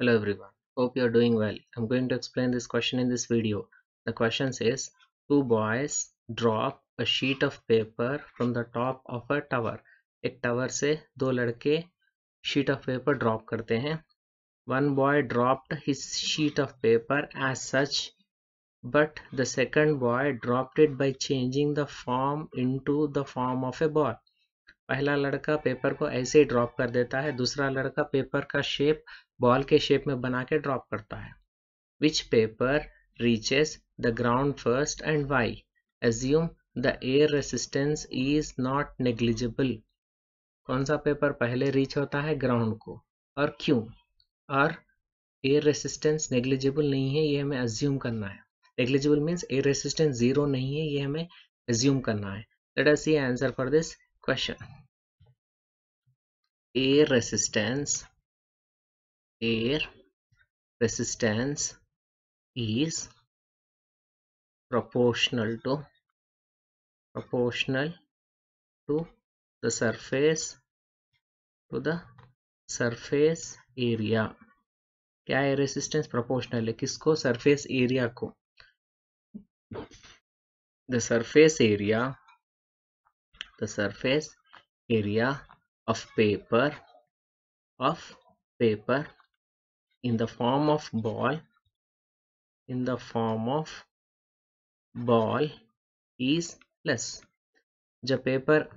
Hello everyone, hope you are doing well. I'm going to explain this question in this video. The question says, two boys drop a sheet of paper from the top of a tower. एक tower से दो लड़के sheet of paper drop करते हैं. One boy dropped his sheet of paper as such, but the second boy dropped it by changing the form into the form of a ball. पहला लड़का paper को ऐसे ही drop कर देता है, दूसरा लड़का पेपर का शेप, बॉल के शेप में बना के ड्रॉप करता है। Which paper reaches the ground first and why assume the air resistance is not negligible कौन सा पेपर पहले रीच होता है? ग्राउंड को। और क्यों? और एयर रेसिस्टेंस नेग्लिजिबल नहीं है, ये हमें एज्यूम करना है। Negligible means air resistance zero नहीं है, ये हमें एज्यूम करना है। Let us see answer for this question air resistance air resistance is proportional to proportional to the surface to the surface area क्या है रेसिस्टेंस प्रोपोर्शनल है किसको सरफेस एरिया को the surface area The surface area of paper of paper in the form of ball in the form of ball is less जब paper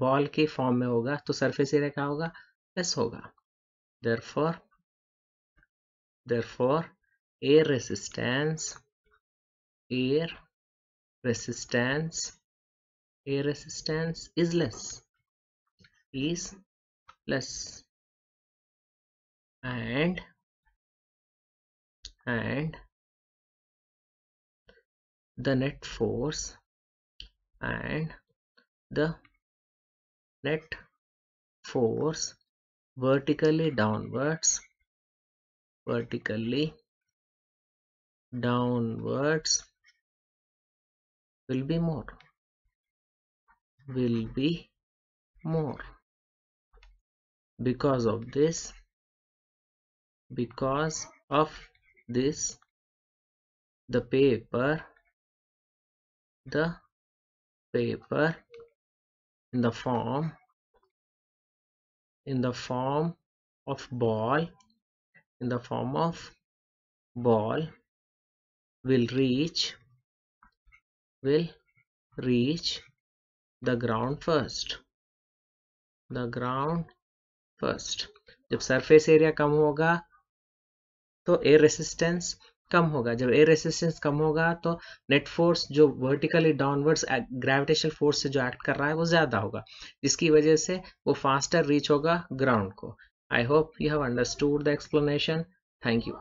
ball के form में होगा तो सरफेस एरिया क्या होगा लेस होगा therefore therefore air resistance air resistance air resistance is less is less and and the net force and the net force vertically downwards vertically downwards will be more will be more because of this because of this the paper the paper in the form in the form of ball in the form of ball will reach will reach the ground first the ground first जब surface area कम होगा तो air resistance कम होगा। जब air resistance कम होगा तो नेट फोर्स जो वर्टिकली डाउनवर्ड्स ग्रेविटेशनल फोर्स से जो एक्ट कर रहा है, वो ज़्यादा होगा। जिसकी वजह से वो फास्टर रीच होगा ग्राउंड को। I hope you have understood the explanation thank you